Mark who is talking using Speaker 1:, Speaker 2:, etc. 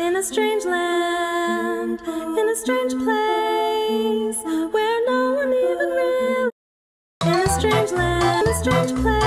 Speaker 1: in a strange land, in a strange place where no one even really. In a strange land, in a strange place.